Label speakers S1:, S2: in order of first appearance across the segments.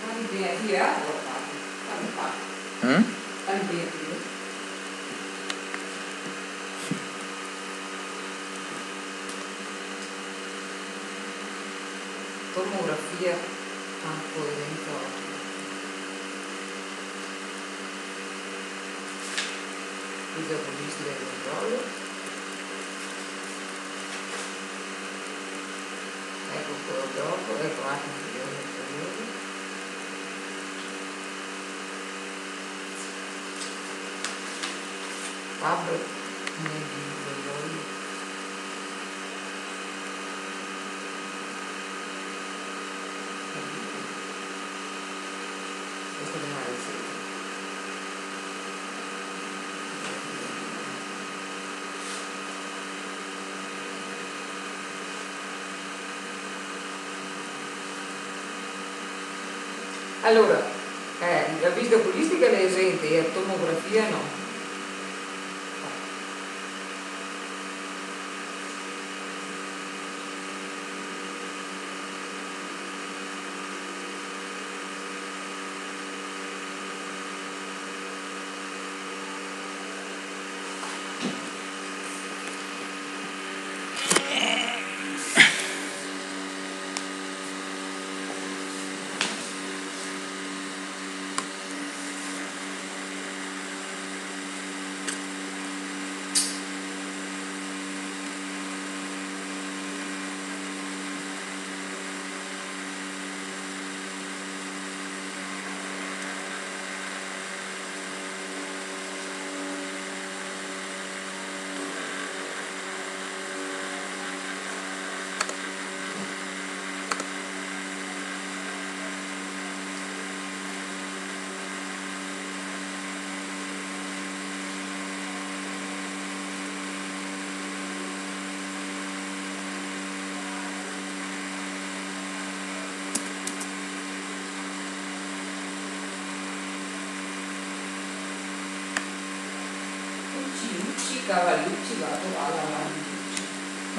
S1: Fare bene, sì, eh, lo fare. Fare fare.
S2: Mm?
S1: Fare bene. Tomografia ancora dentro. Fisiopolistica di controllo. Ecco milione inferiore. Fabio Negli Questo è Allora, eh, la visita oculistica è esente, e tomografia no.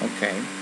S2: Okay.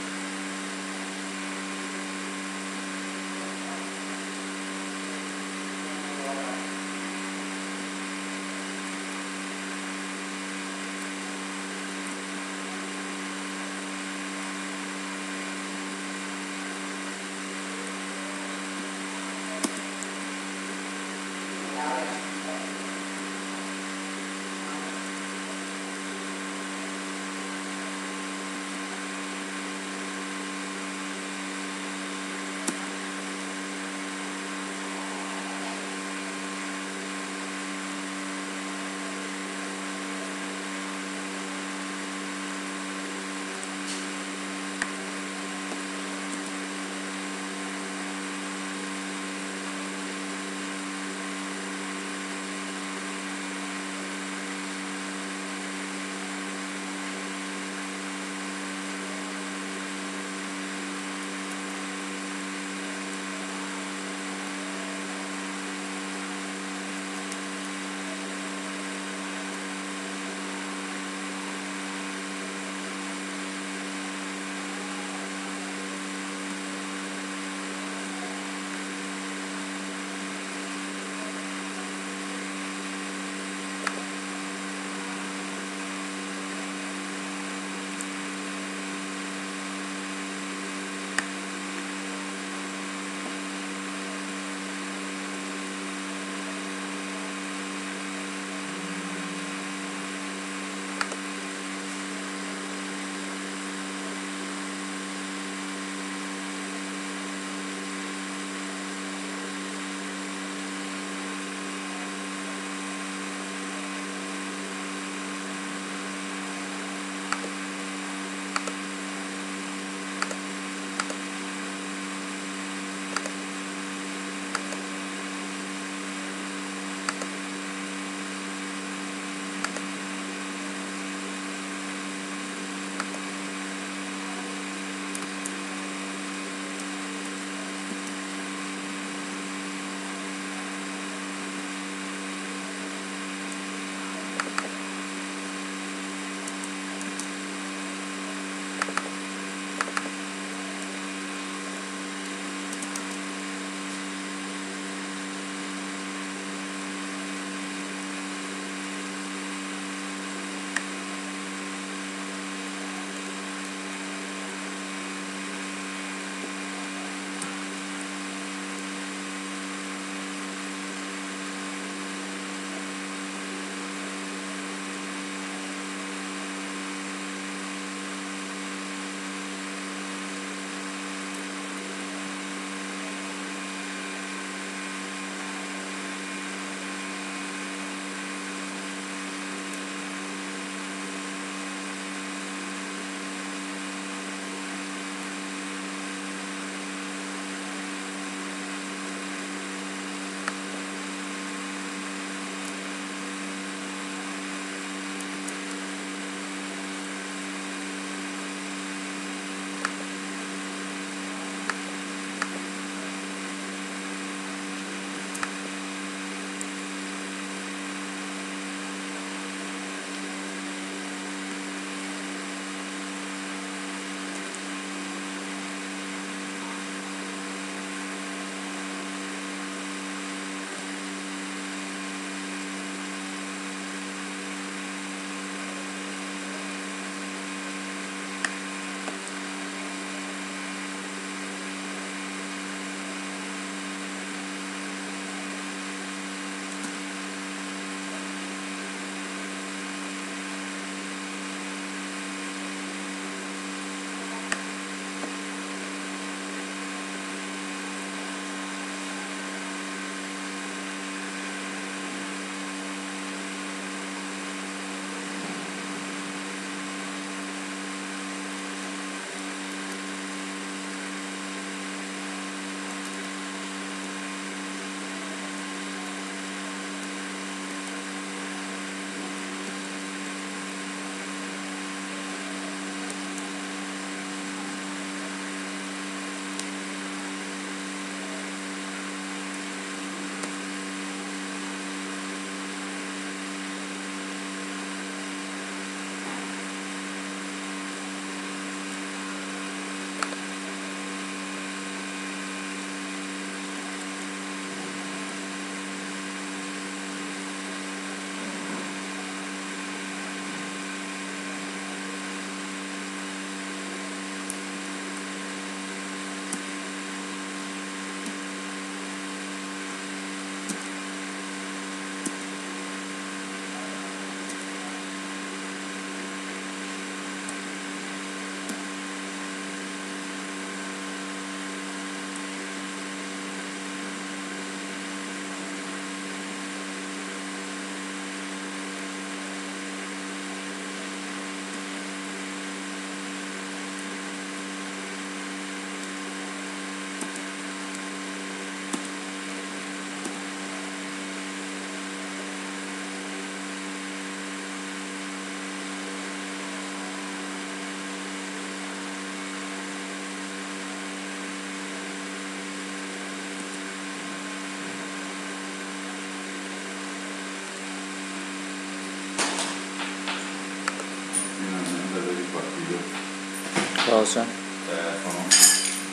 S2: Cosa?
S3: Telefono.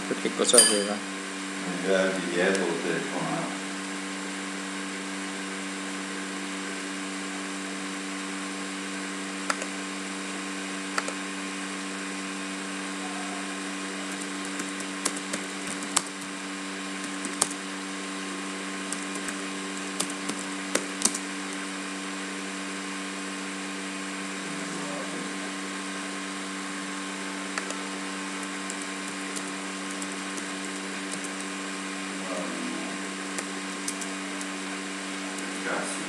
S2: Perché cosa aveva?
S3: Aveva di dietro il telefono. justice.